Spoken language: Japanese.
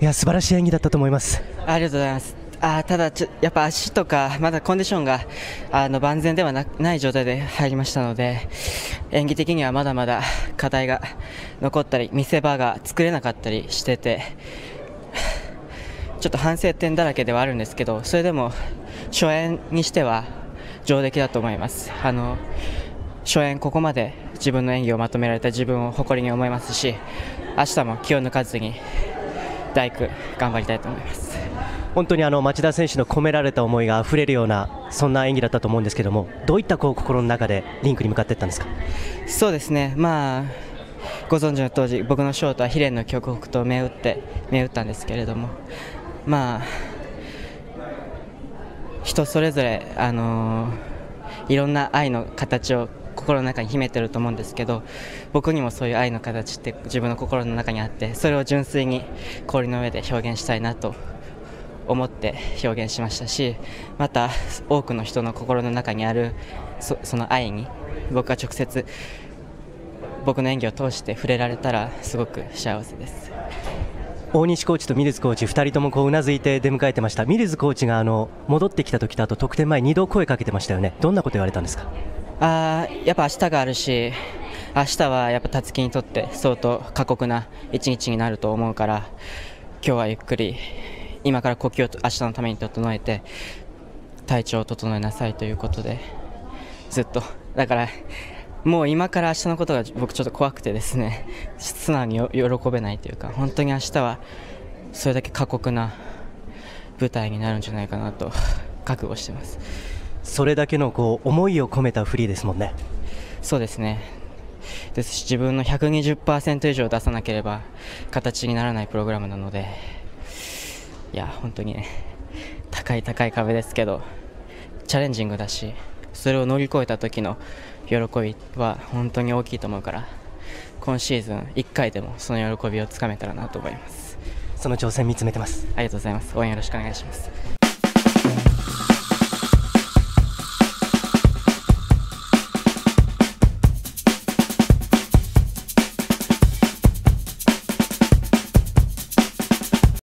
いや素晴らしい演技だったと思います。ありがとうございます。あただちょ、やっぱ足とかまだコンディションがあの万全ではなない状態で入りましたので演技的にはまだまだ課題が残ったり見せ場が作れなかったりしててちょっと反省点だらけではあるんですけどそれでも初演にしては上出来だと思います。あの初演ここまで自分の演技をまとめられた自分を誇りに思いますし明日も気を抜かずに大工頑張りたいと思います。本当にあの町田選手の込められた思いがあふれるようなそんな演技だったと思うんですけどもどういったこう心の中でリンクに向かっていったんですか？そうですね。まあご存知の当時僕のショートは悲恋の極北と銘打って銘打ったんですけれども。まあ人それぞれあのー、いろんな愛の形を心の中に秘めてると思うんですけど僕にもそういう愛の形って自分の心の中にあってそれを純粋に氷の上で表現したいなと思って表現しましたしまた多くの人の心の中にあるその愛に僕が直接僕の演技を通して触れられたらすごく幸せです。大西コーチとミルズコーチ2人ともこううなずいて出迎えてました。ミルズコーチがあの戻ってきた時とあと得点前2度声かけてましたよね。どんなこと言われたんですか？あやっぱ明日があるし明日はやっぱ辰木にとって相当過酷な一日になると思うから今日はゆっくり今から呼吸を明日のために整えて体調を整えなさいということでずっとだからもう今から明日のことが僕ちょっと怖くてですね素直に喜べないというか本当に明日はそれだけ過酷な舞台になるんじゃないかなと覚悟してます。それだけのこう思いを込めたフリーですもんね。そうですね。ですし自分の120%以上出さなければ形にならないプログラムなのでいや本当にね高い高い壁ですけどチャレンジングだしそれを乗り越えた時の喜びは本当に大きいと思うから今シーズン1回でもその喜びをつかめたらなと思います。その挑戦見つめてます。ありがとうございます。応援よろしくお願いします